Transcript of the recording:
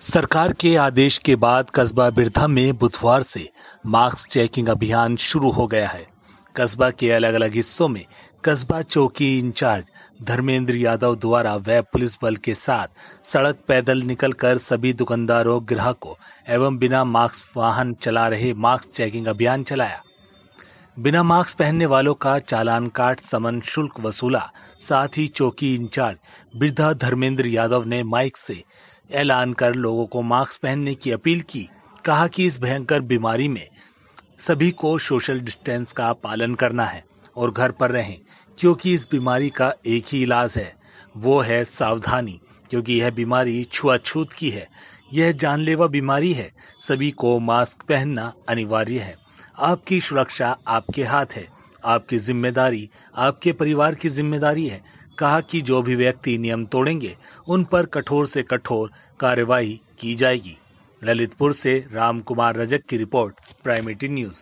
सरकार के आदेश के बाद कस्बा बिरधा में बुधवार से मास्क चेकिंग अभियान शुरू हो गया है। कस्बा के अलग अलग हिस्सों में कस्बा चौकी इंचार्ज धर्मेंद्र यादव द्वारा व पुलिस बल के साथ सड़क पैदल निकलकर सभी दुकानदारों, ग्राहकों एवं बिना मास्क वाहन चला रहे मास्क चेकिंग अभियान चलाया। बिना मास्क पहनने वालों का चालान काट, समन, शुल्क वसूला, साथ ही चौकी इंचार्ज वृद्धा धर्मेंद्र यादव ने माइक से ऐलान कर लोगों को मास्क पहनने की अपील की। कहा कि इस भयंकर बीमारी में सभी को सोशल डिस्टेंस का पालन करना है और घर पर रहें, क्योंकि इस बीमारी का एक ही इलाज है। वो है सावधानी, क्योंकि यह बीमारी छुआछूत की है। यह जानलेवा बीमारी है। सभी को मास्क पहनना अनिवार्य है। आपकी सुरक्षा आपके हाथ है। आपकी ज़िम्मेदारी आपके परिवार की ज़िम्मेदारी है। कहा कि जो भी व्यक्ति नियम तोड़ेंगे, उन पर कठोर से कठोर कार्यवाही की जाएगी। ललितपुर से राम कुमार रजक की रिपोर्ट प्राइमेटी न्यूज़।